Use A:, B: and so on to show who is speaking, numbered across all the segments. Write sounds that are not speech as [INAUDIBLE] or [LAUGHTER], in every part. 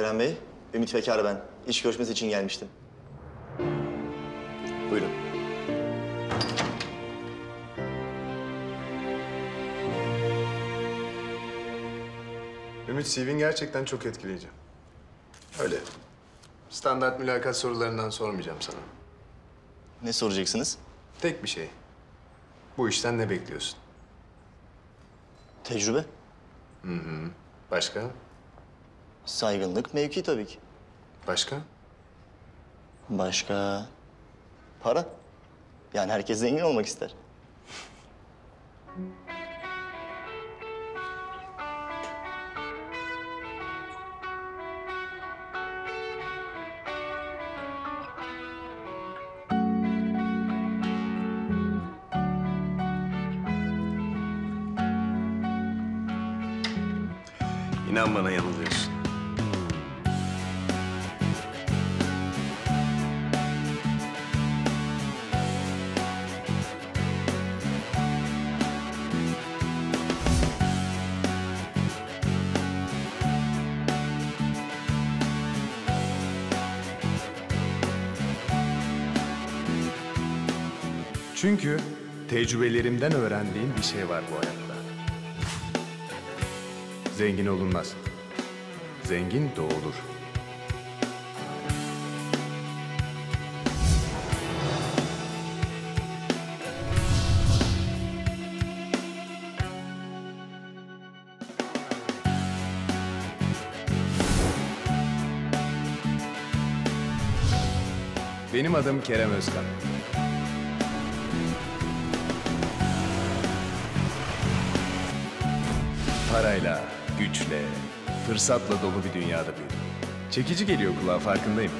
A: Kerem Bey. Ümit Bekar ben. İş görüşmesi için gelmiştim. Buyurun.
B: Ümit CV'in gerçekten çok etkileyici. Öyle. Standart mülakat sorularından sormayacağım sana.
A: Ne soracaksınız?
B: Tek bir şey. Bu işten ne bekliyorsun?
A: Tecrübe,
B: Başka?
A: Saygınlık, mevki tabii ki.
B: Başka?
A: Başka? Para. Yani herkes zengin olmak ister.
B: Çünkü tecrübelerimden öğrendiğim bir şey var bu hayatta. Zengin olunmaz. Zengin doğulur. Benim adım Kerem Özkan. Parayla, güçle, fırsatla dolu bir dünyada büyüdüm. Çekici geliyor kulağa farkındayım.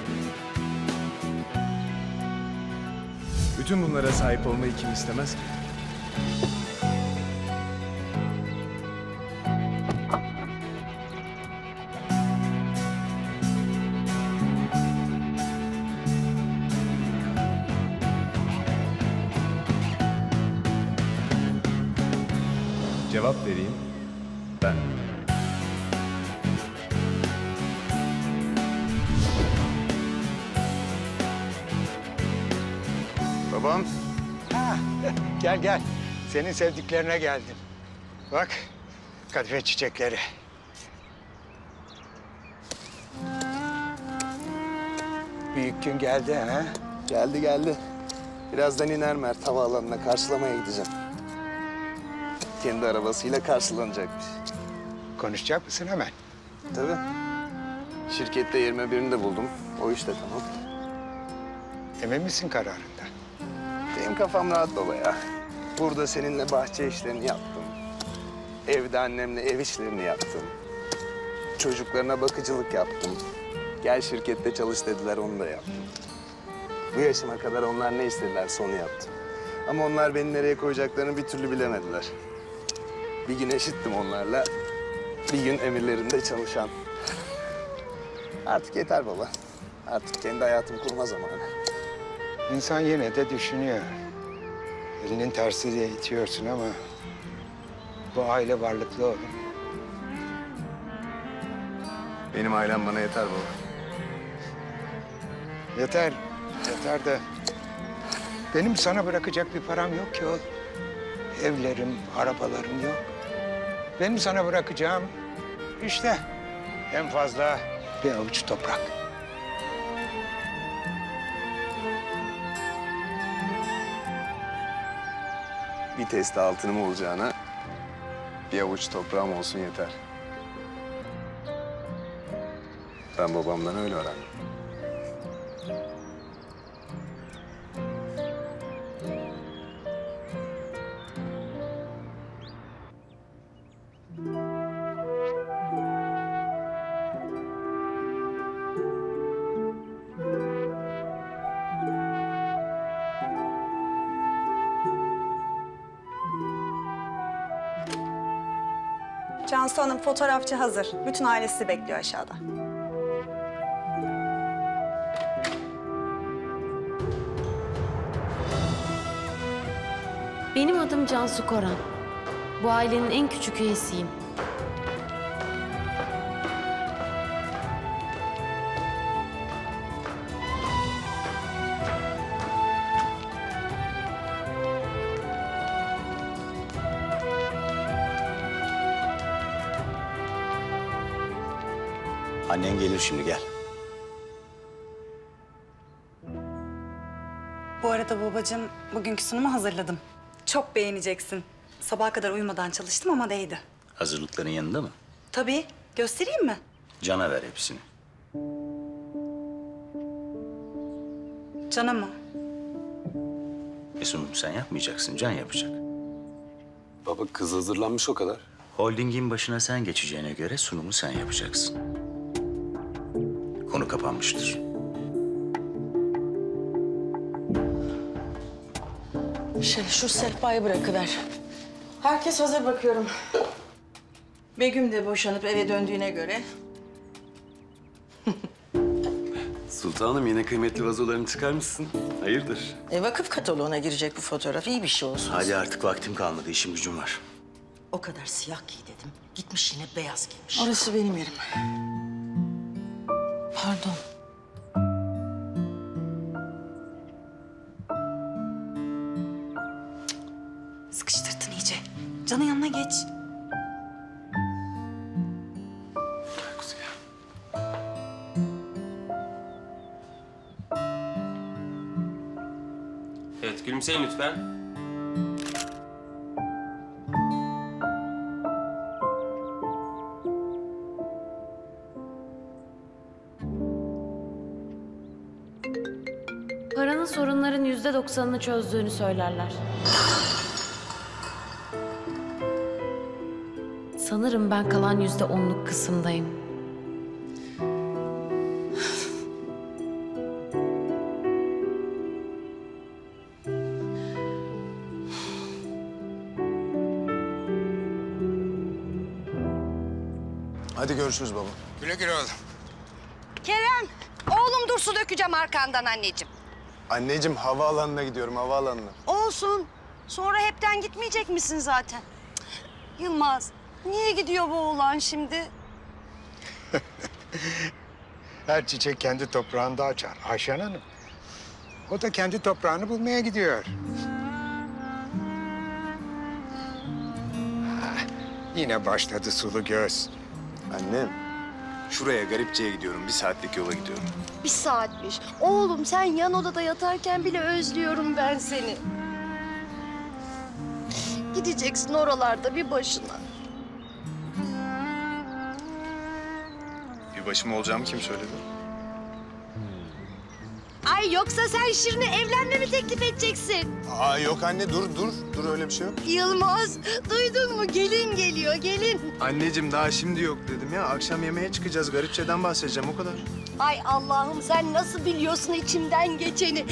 B: Bütün bunlara sahip olmayı kim istemez ki?
C: Senin sevdiklerine geldim. Bak kadife çiçekleri. Büyük gün geldi ha.
D: Geldi geldi. Birazdan iner Mert havaalanına karşılamaya gideceğim. Kendi arabasıyla karşılanacakmış.
C: Konuşacak mısın hemen?
D: Tabii. Şirkette yerime birini de buldum. O iş de tamam.
C: Emin misin kararında?
D: Benim kafam rahat baba ya. Burada seninle bahçe işlerini yaptım. Evde annemle ev işlerini yaptım. Çocuklarına bakıcılık yaptım. Gel şirkette çalış dediler onu da yaptım. Bu yaşıma kadar onlar ne istedilerse onu yaptım. Ama onlar beni nereye koyacaklarını bir türlü bilemediler. Bir gün eşittim onlarla. Bir gün emirlerinde çalışan. Artık yeter baba. Artık kendi hayatımı kurma zamanı.
C: İnsan yine de düşünüyor. Elinin tersiyle itiyorsun ama bu aile varlıklı oğlum.
B: Benim ailem bana yeter baba.
C: Yeter, yeter de benim sana bırakacak bir param yok ki oğlum. Evlerim, arabalarım yok. Benim sana bırakacağım işte en fazla bir avuç toprak.
D: Bir testi altınım olacağına bir avuç toprağım olsun yeter. Ben babamdan öyle öğrendim.
E: Fotoğrafçı hazır. Bütün ailesi bekliyor aşağıda.
F: Benim adım Cansu Koran. Bu ailenin en küçük üyesiyim. Annen gelir şimdi gel.
E: Bu arada babacığım bugünkü sunumu hazırladım. Çok beğeneceksin. Sabaha kadar uyumadan çalıştım ama değdi.
F: Hazırlıkların yanında mı?
E: Tabii. Göstereyim mi?
F: Cana ver hepsini.
E: Cana mı?
F: E sunum sen yapmayacaksın, Can yapacak.
G: Baba kız hazırlanmış o kadar.
F: Holdingin başına sen geçeceğine göre sunumu sen yapacaksın. Konu kapanmıştır.
H: Şey, şu sehpayı bırakıver. Herkes hazır bakıyorum. Begüm de boşanıp eve döndüğüne göre. [LAUGHS]
G: Sultanım yine kıymetli vazolarını çıkarmışsın. Hayırdır?
H: E, vakıf kataloğuna girecek bu fotoğraf. İyi bir şey olsun.
F: Hadi artık vaktim kalmadı, işim gücüm var.
I: O kadar siyah giy dedim. Gitmiş yine beyaz giymiş.
H: Orası benim yerim. Pardon.
E: Sıkıştırdın iyice. Can'ın yanına geç.
J: Evet, gülümseyin lütfen.
K: %90'ını çözdüğünü söylerler. Sanırım ben kalan yüzde onluk kısımdayım.
B: Hadi görüşürüz baba.
C: Güle güle oğlum.
I: Kerem, oğlum dur su dökeceğim arkandan anneciğim.
B: Anneciğim havaalanına gidiyorum havaalanına.
I: Olsun. Sonra hepten gitmeyecek misin zaten? Cık, Yılmaz, niye gidiyor bu oğlan şimdi? [LAUGHS]
C: Her çiçek kendi toprağında açar. Ayşen Hanım. O da kendi toprağını bulmaya gidiyor. Ah, Yine başladı sulu göz.
B: Annem. Şuraya Garipçe'ye gidiyorum. Bir saatlik yola gidiyorum.
I: Bir saatmiş. Oğlum sen yan odada yatarken bile özlüyorum ben seni. Gideceksin oralarda bir başına.
B: Bir başıma olacağımı kim söyledi?
I: Ay yoksa sen Şirin'e evlenme mi teklif edeceksin?
B: Aa yok anne dur dur. Dur öyle bir şey yok.
I: Yılmaz, duydun mu? Gelin geliyor, gelin.
B: Anneciğim daha şimdi yok dedim ya. Akşam yemeğe çıkacağız. Garipçe'den bahsedeceğim o kadar.
I: Ay Allah'ım sen nasıl biliyorsun içimden geçeni?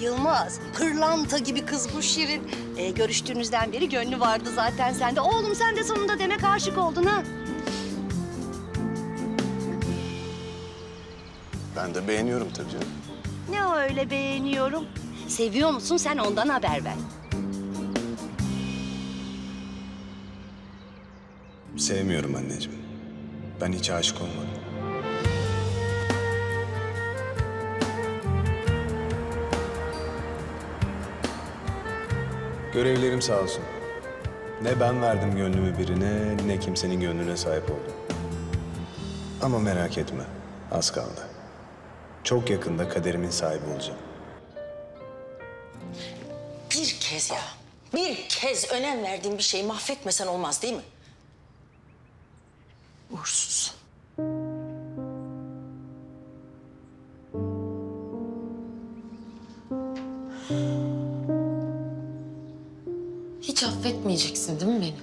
I: Yılmaz, pırlanta gibi kız bu Şirin. Ee, görüştüğünüzden beri gönlü vardı zaten sende. Oğlum sen de sonunda demek aşık oldun ha?
B: Ben de beğeniyorum tabii canım.
I: Ne öyle beğeniyorum. Seviyor musun sen ondan haber ver.
B: Sevmiyorum anneciğim. Ben hiç aşık olmadım. Görevlerim sağ olsun. Ne ben verdim gönlümü birine, ne kimsenin gönlüne sahip oldum. Ama merak etme, az kaldı. Çok yakında kaderimin sahibi olacağım.
H: Bir kez ya. Bir kez önem verdiğin bir şeyi mahvetmesen olmaz değil mi? Uğursuz.
K: Hiç affetmeyeceksin değil mi beni?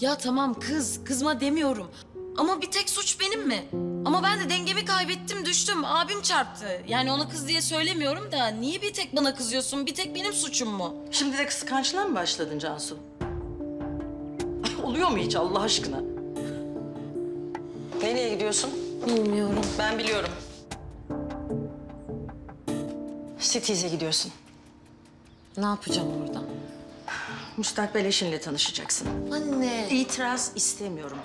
K: Ya tamam kız, kızma demiyorum. Ama bir tek suç benim mi? Ama ben de dengemi kaybettim, düştüm. Abim çarptı. Yani ona kız diye söylemiyorum da niye bir tek bana kızıyorsun? Bir tek benim suçum mu?
H: Şimdi de kıskançlığa mı başladın Cansu? Oluyor mu hiç Allah aşkına? Nereye gidiyorsun?
K: Bilmiyorum.
H: Ben biliyorum. Cities'e gidiyorsun.
K: Ne yapacağım orada?
H: Müstakbel eşinle tanışacaksın.
K: Anne.
H: İtiraz istemiyorum.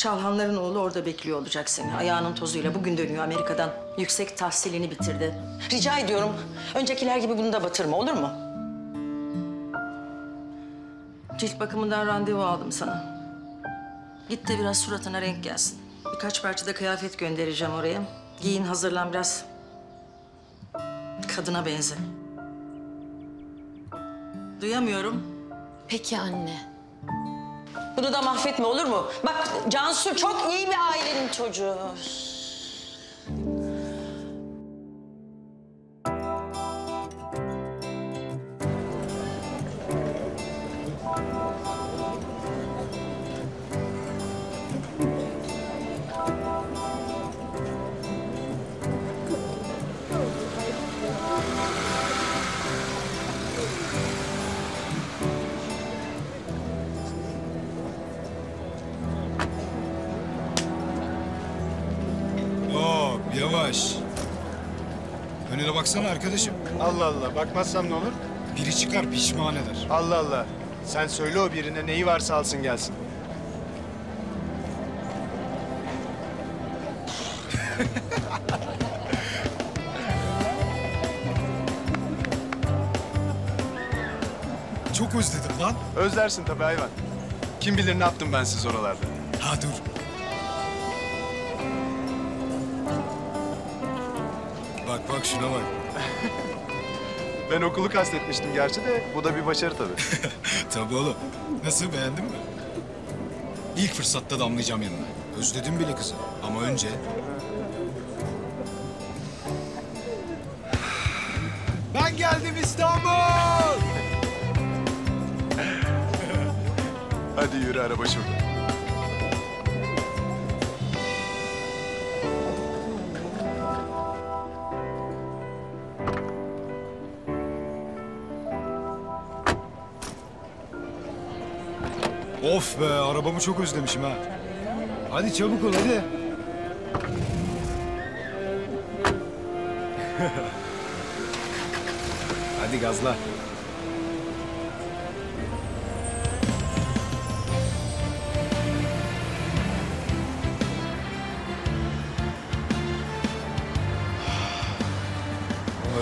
H: Çalhanların oğlu orada bekliyor olacak seni. Ayağının tozuyla bugün dönüyor Amerika'dan. Yüksek tahsilini bitirdi. Rica ediyorum öncekiler gibi bunu da batırma olur mu? Cilt bakımından randevu aldım sana. Git de biraz suratına renk gelsin. Birkaç parça da kıyafet göndereceğim oraya. Giyin, hazırlan biraz. Kadına benze. Duyamıyorum.
J: Peki anne.
H: Bunu da mahvetme olur mu? Bak Cansu çok iyi bir ailenin çocuğu.
L: Yavaş. Önüne baksana arkadaşım.
B: Allah Allah bakmazsam ne olur?
L: Biri çıkar pişman eder.
B: Allah Allah. Sen söyle o birine neyi varsa alsın gelsin.
L: Çok özledim lan.
B: Özlersin tabii hayvan. Kim bilir ne yaptım ben siz oralarda.
L: Ha dur. Şuna bak. [LAUGHS]
B: Ben okulu kastetmiştim gerçi de bu da bir başarı tabii. [LAUGHS]
L: Tabii oğlum. Nasıl beğendin mi? İlk fırsatta damlayacağım yanına. Özledim bile kızı. Ama önce... Ben geldim İstanbul! [LAUGHS]
B: Hadi yürü araba şurada.
L: Of be arabamı çok özlemişim ha. Hadi çabuk ol hadi. [LAUGHS] hadi gazla.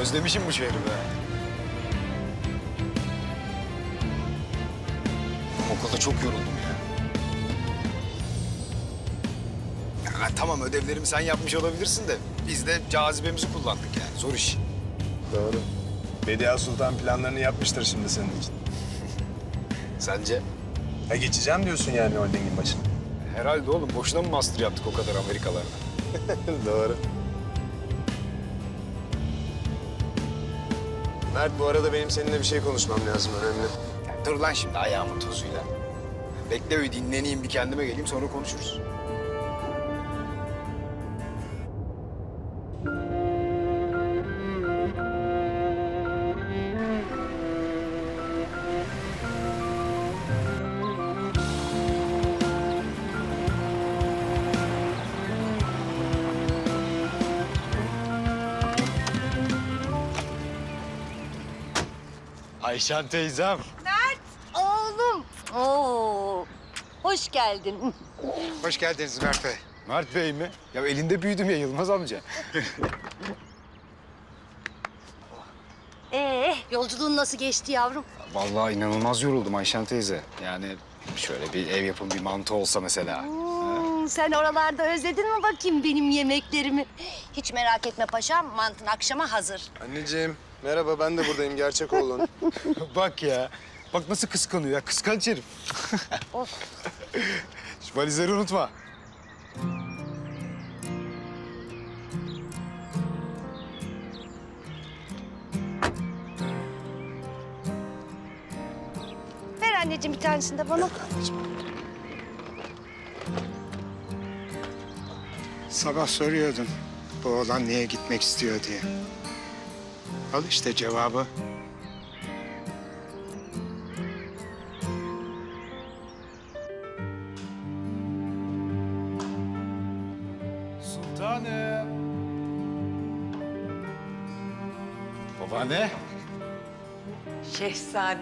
L: Özlemişim bu şehri be. Çok yoruldum ya. ya. Tamam ödevlerimi sen yapmış olabilirsin de biz de cazibemizi kullandık yani. Zor iş.
B: Doğru. Bediye Sultan planlarını yapmıştır şimdi senin için. [LAUGHS]
L: Sence?
B: Ha geçeceğim diyorsun yani holdingin başına.
L: Herhalde oğlum. Boşuna mı master yaptık o kadar Amerikalarda? [LAUGHS]
B: Doğru. Mert bu arada benim seninle bir şey konuşmam lazım önemli.
L: Dur lan şimdi ayağımın tozuyla. Bekle bir dinleneyim, bir kendime geleyim sonra konuşuruz. Ayşen teyzem.
I: Oğlum. Oo. Hoş geldin.
C: Hoş geldiniz Mert Bey.
L: Mert Bey mi? Ya elinde büyüdüm ya Yılmaz amca. [LAUGHS]
I: Ee, yolculuğun nasıl geçti yavrum?
L: Vallahi inanılmaz yoruldum Ayşen teyze. Yani şöyle bir ev yapım bir mantı olsa mesela.
I: Hmm, sen oralarda özledin mi bakayım benim yemeklerimi? Hiç merak etme paşam, mantın akşama hazır.
B: Anneciğim merhaba ben de buradayım gerçek oğlun. [LAUGHS]
L: Bak ya. Bak nasıl kıskanıyor ya. Kıskanç herif. [LAUGHS]
I: Of.
L: Şu valizleri unutma.
I: Ver anneciğim bir tanesini de bana.
C: Sabah soruyordun bu oğlan niye gitmek istiyor diye. Al işte cevabı.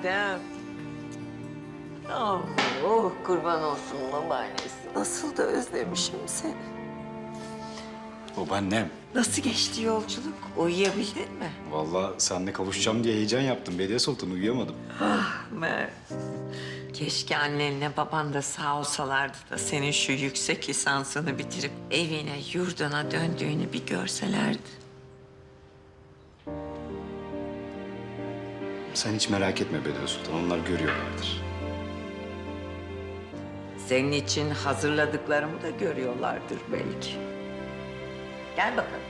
M: Şehzadem. Oh, oh kurban olsun babaannesi. Nasıl da özlemişim seni.
L: Babaannem.
M: Nasıl geçti yolculuk? Uyuyabildin mi?
L: Vallahi seninle kavuşacağım diye heyecan yaptım. Bediye Sultan uyuyamadım.
M: Ah Mert. Keşke annenle baban da sağ olsalardı da senin şu yüksek lisansını bitirip evine, yurduna döndüğünü bir görselerdi.
L: Sen hiç merak etme Bediye Sultan. Onlar görüyorlardır.
M: Senin için hazırladıklarımı da görüyorlardır belki. Gel bakalım.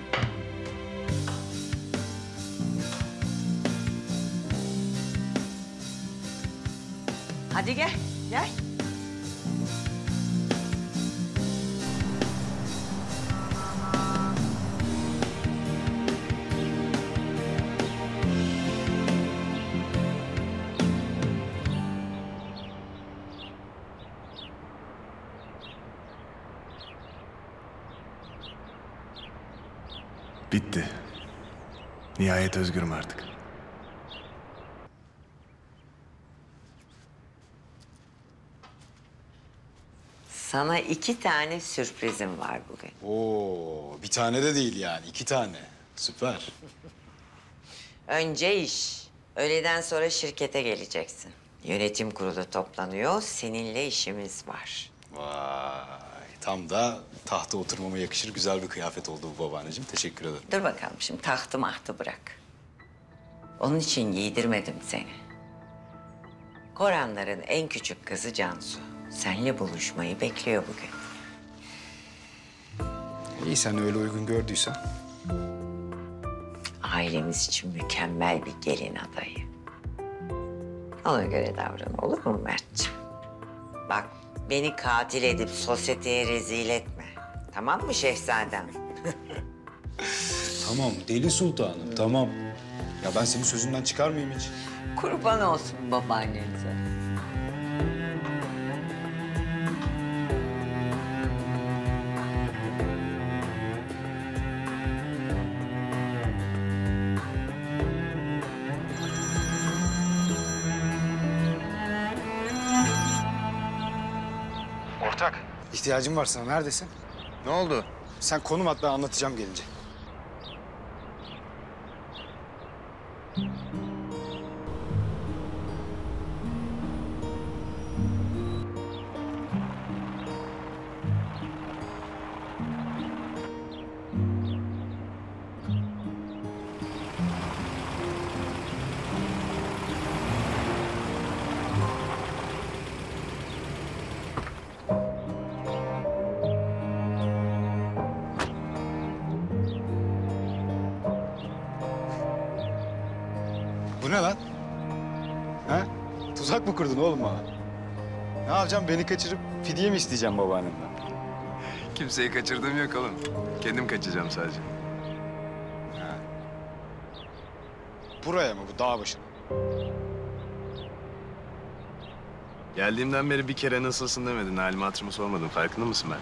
M: Hadi gel, gel.
B: Özgürüm artık.
M: Sana iki tane sürprizim var bugün.
L: Oo, bir tane de değil yani. iki tane. Süper.
M: Önce iş. Öğleden sonra şirkete geleceksin. Yönetim kurulu toplanıyor. Seninle işimiz var.
L: Vay, tam da tahta oturmama yakışır güzel bir kıyafet oldu bu babaanneciğim. Teşekkür ederim.
M: Dur bakalım şimdi tahtı mahtı bırak. Onun için giydirmedim seni. Koranların en küçük kızı Cansu. Seninle buluşmayı bekliyor bugün.
L: İyi sen öyle uygun gördüysen.
M: Ailemiz için mükemmel bir gelin adayı. Ona göre davran olur mu Mertciğim? Bak beni katil edip sosyeteye rezil etme. Tamam mı şehzadem? [LAUGHS]
L: Tamam deli sultanım tamam. Ya ben senin sözünden çıkar mıyım hiç?
M: Kurban olsun babaannenize.
N: Ortak.
L: İhtiyacım var sana. Neredesin?
O: Ne oldu?
L: Sen konum at ben anlatacağım gelince. Bu ne lan? Ha? Tuzak mı kurdun oğlum bana? Ne yapacağım? Beni kaçırıp fidye mi isteyeceğim babaannemden?
B: Kimseyi kaçırdığım yok oğlum. Kendim kaçacağım sadece.
L: Buraya mı bu dağ başına?
B: Geldiğimden beri bir kere nasılsın demedin. Halimi hatırımı sormadın. Farkında mısın ben?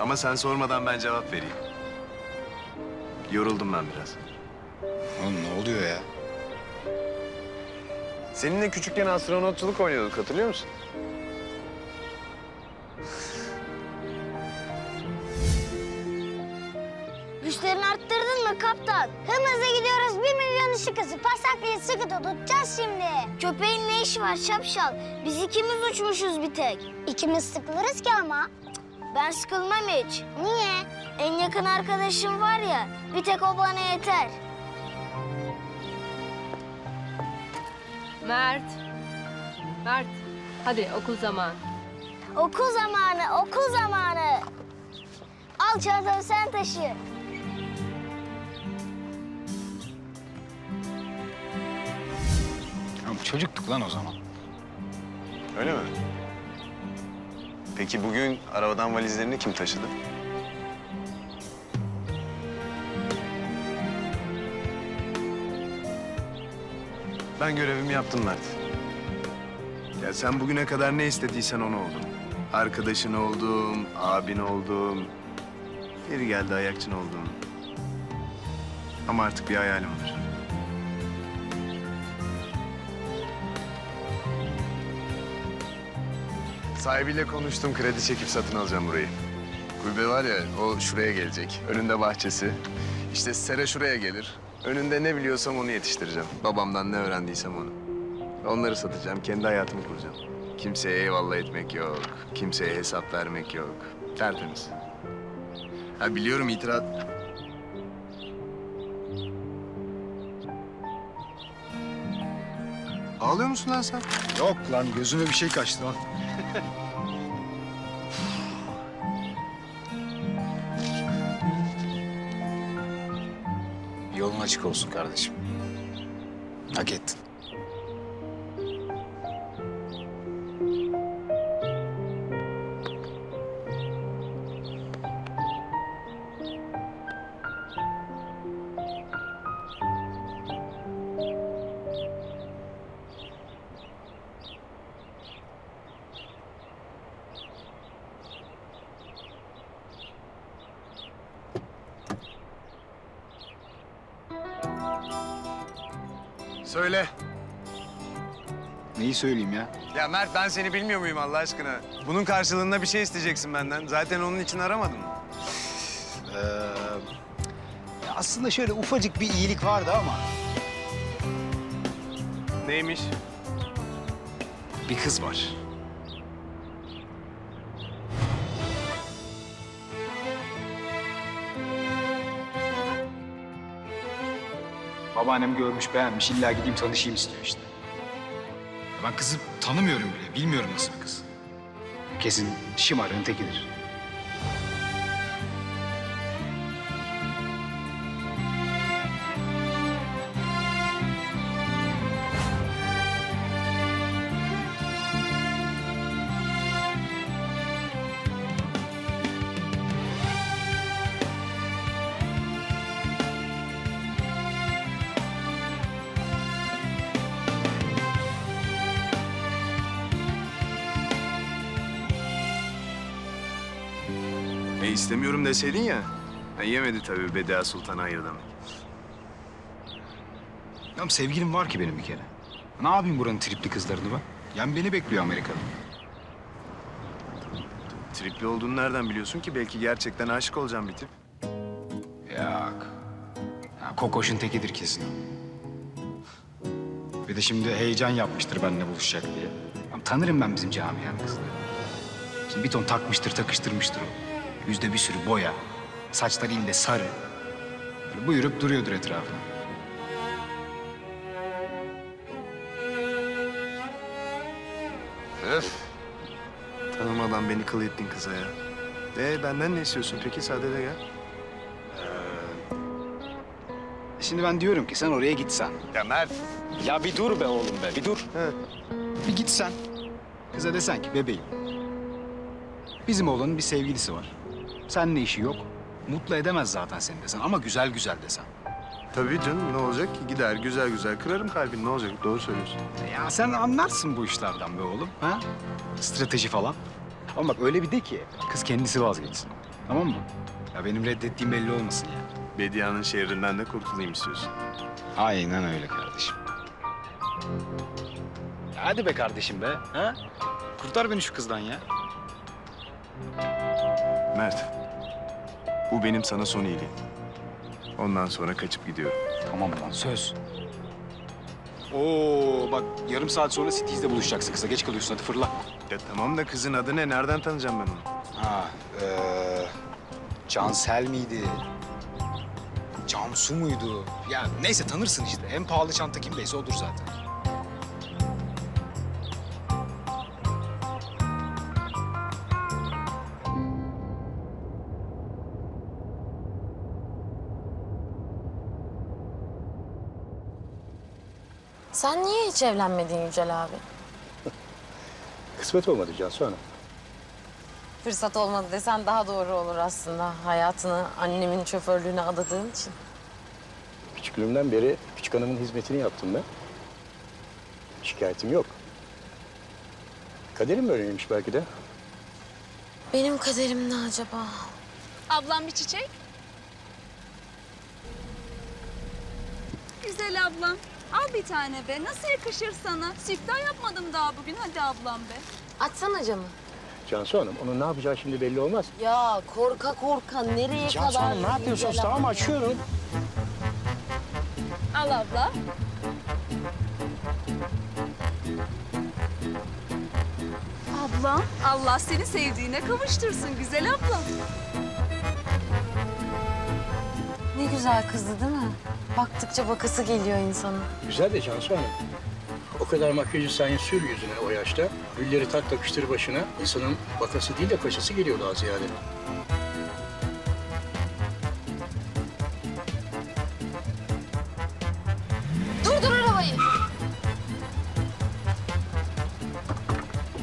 B: Ama sen sormadan ben cevap vereyim. Yoruldum ben biraz.
L: Oğlum ne oluyor ya?
B: Seninle küçükken astronotçuluk oynuyorduk hatırlıyor musun?
P: Güçlerini arttırdın mı kaptan? Hızla gidiyoruz bir milyon ışık hızı. Pasaklayı sıkı tutacağız şimdi. Köpeğin ne işi var şapşal? Biz ikimiz uçmuşuz bir tek. İkimiz sıkılırız ki ama. Ben sıkılmam hiç. Niye? En yakın arkadaşım var ya, bir tek o bana yeter.
Q: Mert. Mert. Hadi okul zamanı.
P: Okul zamanı, okul zamanı. Al çantanı sen taşı.
L: Ya çocuktuk lan o zaman.
B: Öyle mi? Peki bugün arabadan valizlerini kim taşıdı? Ben görevimi yaptım Mert. Ya sen bugüne kadar ne istediysen onu oldum. Arkadaşın oldum, abin oldum. Yeri geldi ayakçın oldum. Ama artık bir hayalim var. Sahibiyle konuştum. Kredi çekip satın alacağım burayı. Kulübe var ya, o şuraya gelecek. Önünde bahçesi. İşte Sera şuraya gelir. Önünde ne biliyorsam onu yetiştireceğim. Babamdan ne öğrendiysem onu. Onları satacağım, kendi hayatımı kuracağım. Kimseye eyvallah etmek yok. Kimseye hesap vermek yok. Tertemiz. Ha biliyorum itiraz... Ağlıyor musun lan sen?
L: Yok lan gözüme bir şey kaçtı lan. [LAUGHS] açık olsun kardeşim. Hak ettin. Söyleyeyim ya?
B: Ya Mert ben seni bilmiyor muyum Allah aşkına? Bunun karşılığında bir şey isteyeceksin benden. Zaten onun için aramadım.
L: Ee, ya aslında şöyle ufacık bir iyilik vardı ama
B: Neymiş?
L: bir kız var. Babaannem görmüş, beğenmiş. İlla gideyim tanışayım istiyor işte. Ben kızı tanımıyorum bile. Bilmiyorum nasıl bir kız. Kesin şımarığın tekidir.
B: Deseydin ya. Ha, yemedi tabii Bedia Sultan'a hayır demek.
L: Ya sevgilim var ki benim bir kere. Ne yapayım buranın tripli kızlarını ben? Yani beni bekliyor Amerika'da.
B: Tripli olduğunu nereden biliyorsun ki? Belki gerçekten aşık olacağım bir tip.
L: Yok. Ya, kokoşun tekidir kesin. Bir de şimdi heyecan yapmıştır benimle buluşacak diye. Ya, tanırım ben bizim camianın kızları. Şimdi bir ton takmıştır, takıştırmıştır o. Yüzde bir sürü boya. Saçları ille sarı. Böyle buyurup duruyordur etrafına.
B: Öf. Tanımadan beni kıl ettin kıza ya. E benden ne istiyorsun peki? Sade de gel.
L: Şimdi ben diyorum ki sen oraya gitsen.
B: Ya Mert.
L: Ya bir dur be oğlum be, bir dur. Bir gitsen. Kıza desen ki bebeğim. Bizim oğlanın bir sevgilisi var. Seninle işi yok. Mutlu edemez zaten seni desen ama güzel güzel desen.
B: Tabii canım ne olacak ki? Gider güzel güzel kırarım kalbini ne olacak? Doğru söylüyorsun.
L: Ya sen anlarsın bu işlerden be oğlum. Ha? Strateji falan. Ama bak öyle bir de ki kız kendisi vazgeçsin. Tamam mı? Ya benim reddettiğim belli olmasın ya.
B: Bedia'nın şehrinden de kurtulayım istiyorsun.
L: Aynen öyle kardeşim. Ya hadi be kardeşim be. Ha? Kurtar beni şu kızdan ya.
B: Mert. Bu benim sana son iyiliğim. Ondan sonra kaçıp gidiyorum.
L: Tamam lan söz. Oo bak yarım saat sonra Cities'de buluşacaksın kıza. Geç kalıyorsun hadi fırla.
B: Ya tamam da kızın adı ne? Nereden tanıyacağım ben onu?
L: Ha, ee, Cansel miydi? Cansu muydu? Ya neyse tanırsın işte. En pahalı çanta kimdeyse odur zaten.
J: Sen niye hiç evlenmedin Yücel abi? [LAUGHS]
R: Kısmet olmadı Cansu Hanım.
J: Fırsat olmadı desen daha doğru olur aslında. Hayatını annemin şoförlüğüne adadığın için.
R: Küçüklüğümden beri küçük hanımın hizmetini yaptım ben. Şikayetim yok. Kaderim böyleymiş belki de.
J: Benim kaderim ne acaba?
S: Ablam bir çiçek. Güzel ablam. Al bir tane be. Nasıl yakışır sana? Siftah yapmadım daha bugün. Hadi ablam be.
J: Açsana camı.
R: Cansu Hanım, onun ne yapacağı şimdi belli olmaz.
J: Ya korka korka nereye
R: Cansu
J: kadar?
R: Hanım ne yapıyorsunuz? Tamam açıyorum.
S: Al abla. Ablam, Allah seni sevdiğine kavuştursun güzel ablam.
J: Güzel kızdı değil mi? Baktıkça bakası geliyor insanın.
R: Güzel de Cansu Hanım. O kadar makyajı sen sür yüzüne o yaşta. Gülleri tak takıştır başına. İnsanın bakası değil de paşası geliyor daha ziyade.
J: Durdur arabayı.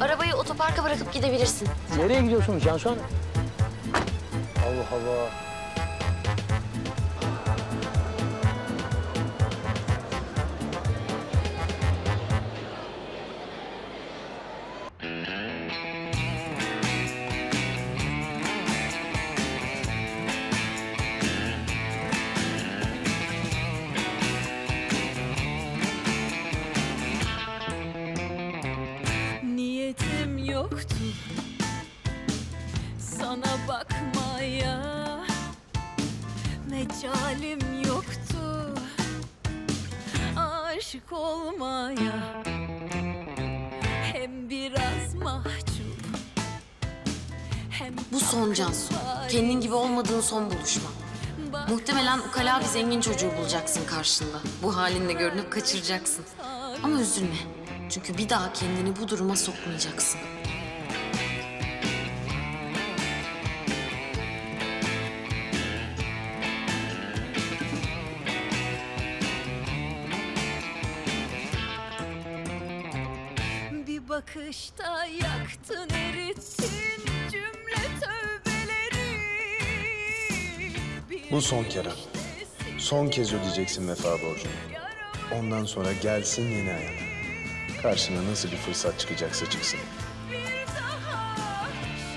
J: Arabayı otoparka bırakıp gidebilirsin.
R: Nereye gidiyorsunuz Cansu Hanım? Allah Allah.
J: Son Cansu. Kendin gibi olmadığın son buluşma. Muhtemelen ukala bir zengin çocuğu bulacaksın karşında. Bu halinle görünüp kaçıracaksın. Ama üzülme. Çünkü bir daha kendini bu duruma sokmayacaksın.
B: Bu son Kerem. Son kez ödeyeceksin vefa borcunu. Ondan sonra gelsin yeni hayat. Karşına nasıl bir fırsat çıkacaksa çıksın.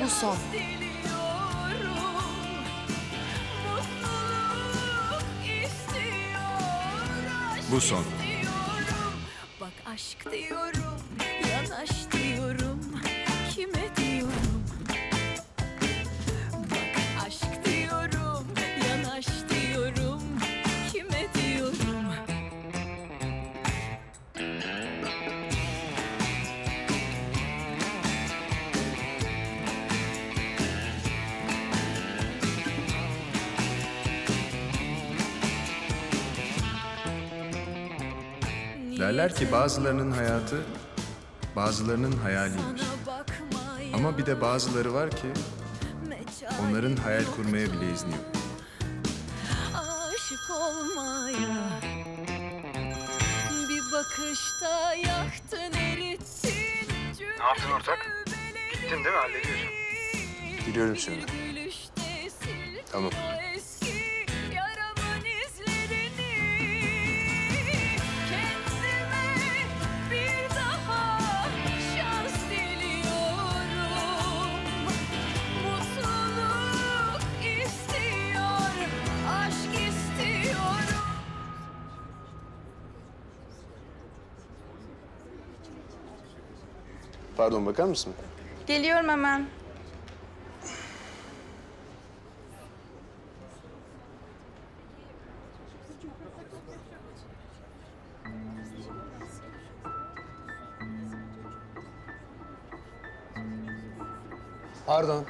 J: Bu son.
B: Bu son.
T: Bak aşk diyorum,
B: Derler ki bazılarının hayatı bazılarının hayaliymiş. Ama bir de bazıları var ki onların hayal kurmaya bile izni yok.
T: aşık olmaya Bir bakışta yaktın erittin
B: Ne yaptın ortak? Gittin değil mi? Hallediyorsun. Gidiyorum şimdi. Tamam. Pardon bakar mısın?
S: Geliyorum hemen.
B: Pardon.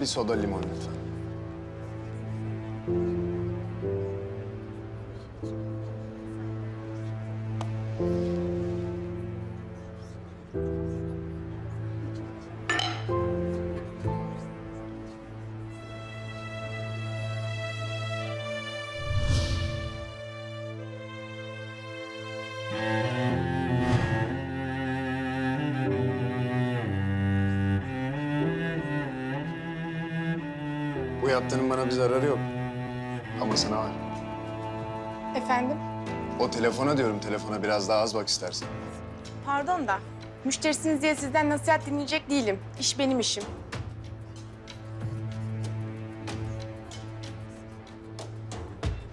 B: Bir soda limon lütfen. Bu yaptığının bana bir zararı yok. Ama sana var.
S: Efendim?
B: O telefona diyorum telefona biraz daha az bak istersen.
S: Pardon da. Müşterisiniz diye sizden nasihat dinleyecek değilim. İş benim işim.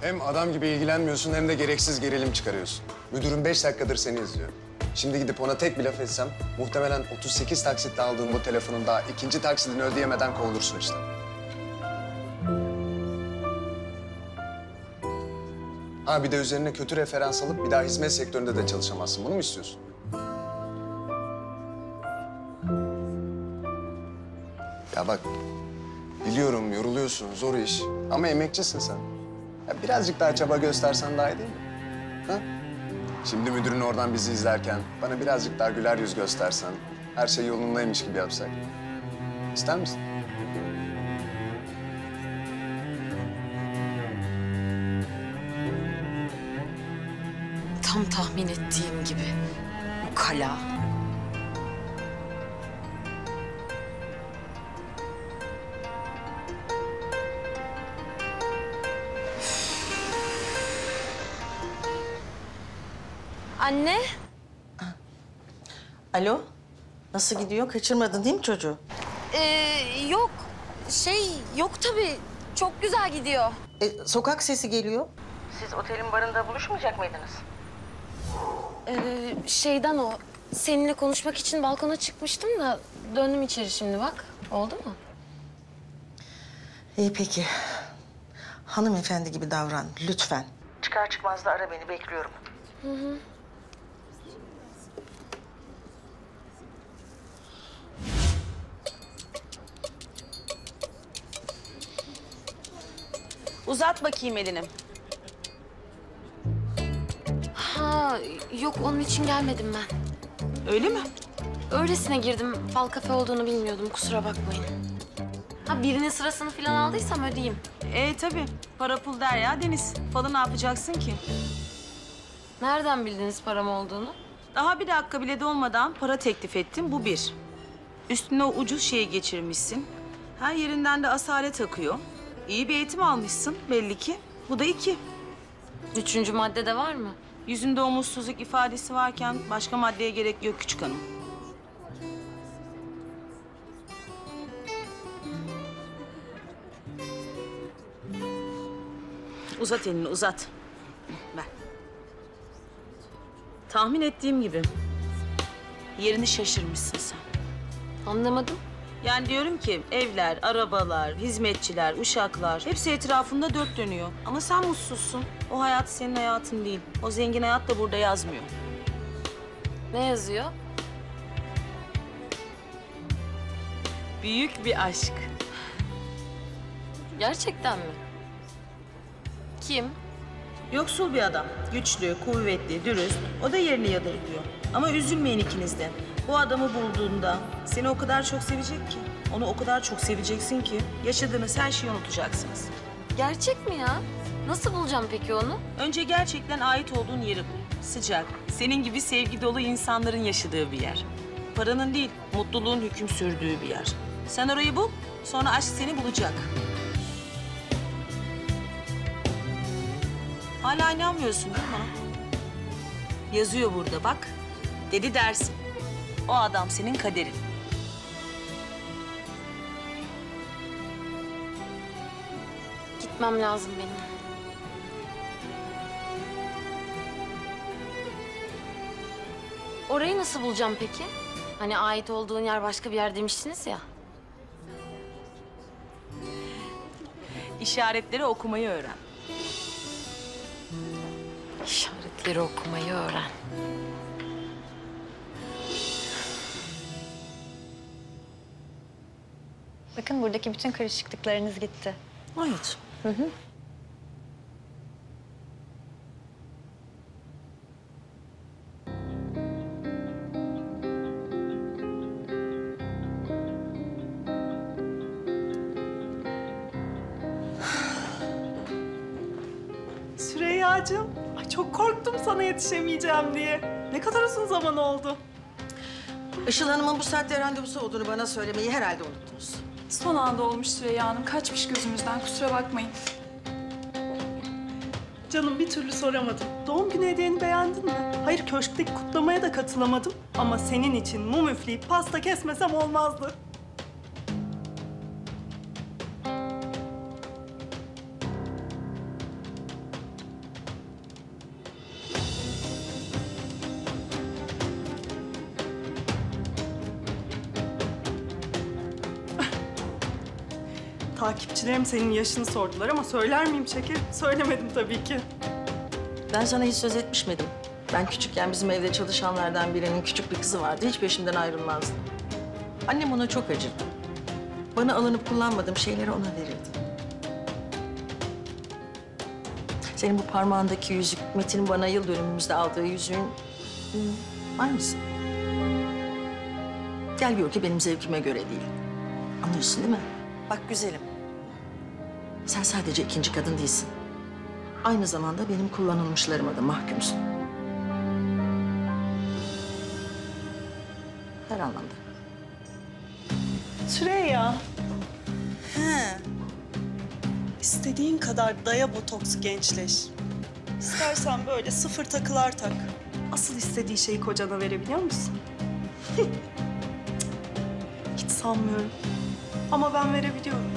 B: Hem adam gibi ilgilenmiyorsun hem de gereksiz gerilim çıkarıyorsun. Müdürün beş dakikadır seni izliyor. Şimdi gidip ona tek bir laf etsem muhtemelen 38 taksitle aldığım bu telefonun daha ikinci taksidini ödeyemeden kovulursun işte. Ha bir de üzerine kötü referans alıp bir daha hizmet sektöründe de çalışamazsın. Bunu mu istiyorsun? Ya bak biliyorum yoruluyorsun zor iş ama emekçisin sen. Ya birazcık daha çaba göstersen daha iyi değil mi? Şimdi müdürün oradan bizi izlerken bana birazcık daha güler yüz göstersen, her şey yolundaymış gibi yapsak. İster misin?
J: Tam tahmin ettiğim gibi. Ukala.
H: Anne. Alo. Nasıl gidiyor? Kaçırmadın değil mi çocuğu?
J: Ee, yok. Şey yok tabii. Çok güzel gidiyor.
H: E, sokak sesi geliyor. Siz otelin barında buluşmayacak mıydınız?
J: Ee, şeyden o. Seninle konuşmak için balkona çıkmıştım da döndüm içeri şimdi bak. Oldu mu?
H: İyi peki. Hanımefendi gibi davran lütfen. Çıkar çıkmaz da ara beni bekliyorum.
J: Hı hı.
U: Uzat bakayım elini.
J: Ha yok onun için gelmedim ben.
U: Öyle mi?
J: Öylesine girdim. Fal kafe olduğunu bilmiyordum kusura bakmayın. Ha birinin sırasını falan aldıysam ödeyeyim.
U: E tabii. Para pul der ya Deniz. Falı ne yapacaksın ki?
J: Nereden bildiniz param olduğunu?
U: Daha bir dakika bile dolmadan para teklif ettim. Bu bir. Üstüne o ucuz şeyi geçirmişsin. Her yerinden de asalet akıyor. İyi bir eğitim almışsın belli ki. Bu da iki.
J: Üçüncü madde de var mı?
U: Yüzünde umutsuzluk ifadesi varken başka maddeye gerek yok küçük hanım. Uzat elini uzat. Ver. Tahmin ettiğim gibi. Yerini şaşırmışsın sen.
J: Anlamadım.
U: Yani diyorum ki evler, arabalar, hizmetçiler, uşaklar hepsi etrafında dört dönüyor. Ama sen mutsuzsun. O hayat senin hayatın değil. O zengin hayat da burada yazmıyor.
J: Ne yazıyor?
U: Büyük bir aşk.
J: Gerçekten mi? Kim?
U: Yoksul bir adam. Güçlü, kuvvetli, dürüst. O da yerini yadırgıyor. Ama üzülmeyin ikiniz de. Bu adamı bulduğunda seni o kadar çok sevecek ki. Onu o kadar çok seveceksin ki yaşadığınız her şeyi unutacaksınız.
J: Gerçek mi ya? Nasıl bulacağım peki onu?
U: Önce gerçekten ait olduğun yeri bul. Sıcak, senin gibi sevgi dolu insanların yaşadığı bir yer. Paranın değil, mutluluğun hüküm sürdüğü bir yer. Sen orayı bul, sonra aşk seni bulacak. Hala inanmıyorsun değil mi bana? Yazıyor burada bak. Dedi dersin. O adam senin kaderin.
J: Gitmem lazım benim. Orayı nasıl bulacağım peki? Hani ait olduğun yer başka bir yer demiştiniz ya.
U: İşaretleri okumayı öğren.
J: İşaretleri okumayı öğren.
V: Bakın buradaki bütün karışıklıklarınız gitti.
U: Evet.
V: Hı hı.
W: Yetişemeyeceğim diye. Ne kadar uzun zaman oldu.
H: Işıl Hanım'ın bu saatte randevusu olduğunu bana söylemeyi herhalde unuttunuz.
X: Son anda olmuş Süreyya Hanım. Kaçmış gözümüzden kusura bakmayın.
W: Canım bir türlü soramadım. Doğum günü hediyeni beğendin mi? Hayır köşkteki kutlamaya da katılamadım. Ama senin için mum üfleyip pasta kesmesem olmazdı. Takipçilerim senin yaşını sordular ama söyler miyim şeker? [LAUGHS] Söylemedim tabii ki.
H: Ben sana hiç söz etmiş miydim? Ben küçükken bizim evde çalışanlardan birinin küçük bir kızı vardı. Hiç peşimden ayrılmazdı. Annem ona çok acırdı. Bana alınıp kullanmadığım şeyleri ona verirdi. Senin bu parmağındaki yüzük, Metin'in bana yıl dönümümüzde aldığı yüzüğün hı, aynısı. Gel gör ki benim zevkime göre değil. Anlıyorsun değil mi? Bak güzelim. Sen sadece ikinci kadın değilsin. Aynı zamanda benim kullanılmışlarıma da mahkumsun. Her anlamda.
W: Süreyya. He. İstediğin kadar daya botoks gençleş. İstersen böyle sıfır takılar tak. Asıl istediği şeyi kocana verebiliyor musun? [LAUGHS] Hiç sanmıyorum. Ama ben verebiliyorum.